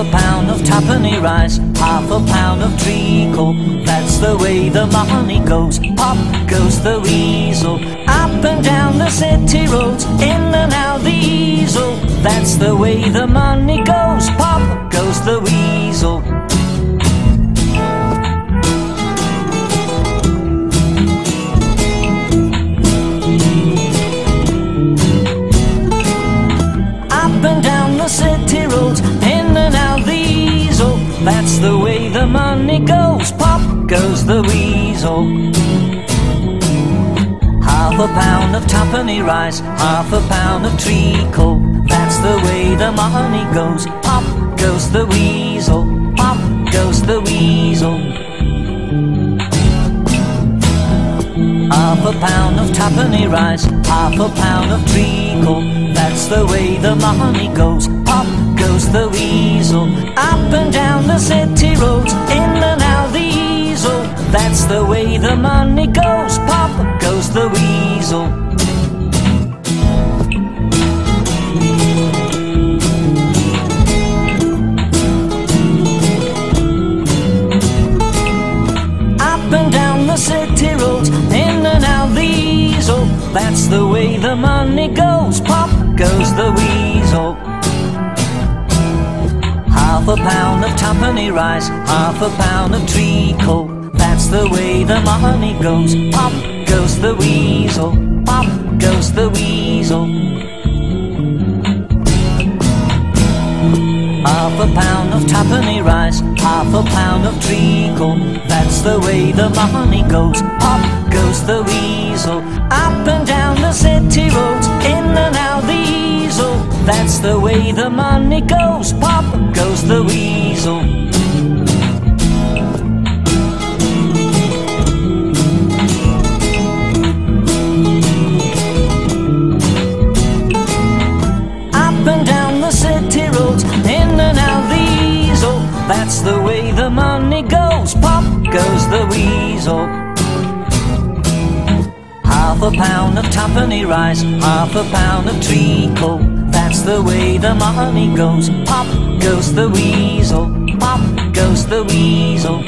a pound of tuppenny rice, half a pound of treacle. That's the way the money goes. Pop goes the weasel, up and down the city roads, in and out the Eagle. That's the way the money goes. The way the money goes. Pop goes the weasel. Half a pound of tuppenny rice, half a pound of treacle. That's the way the money goes. Pop goes the weasel. Pop goes the weasel. Half a pound of tuppenny rice, half a pound of treacle. That's the way the money goes. Pop goes the weasel. Up and down the city roads, in and out the Eagle. That's the way the money goes. Pop goes the weasel. Up and down the city roads, in and out the Eagle. That's the way the money goes. Pop goes the weasel. Half a pound of tuppenny rice, half a pound of treacle. That's the way the money goes. Pop goes the weasel. Pop goes the weasel. Half a pound of tuppenny rice, half a pound of treacle. That's the way the money goes. Pop goes the weasel. Up and down the city roads, in and out the. That's the way the money goes. Pop goes the weasel. Up and down the city roads, in and out the Eagle. That's the way the money goes. Pop goes the weasel. Half a pound of tuppenny rice, half a pound of treacle. That's the way the money goes. Pop goes the weasel. Pop goes the weasel.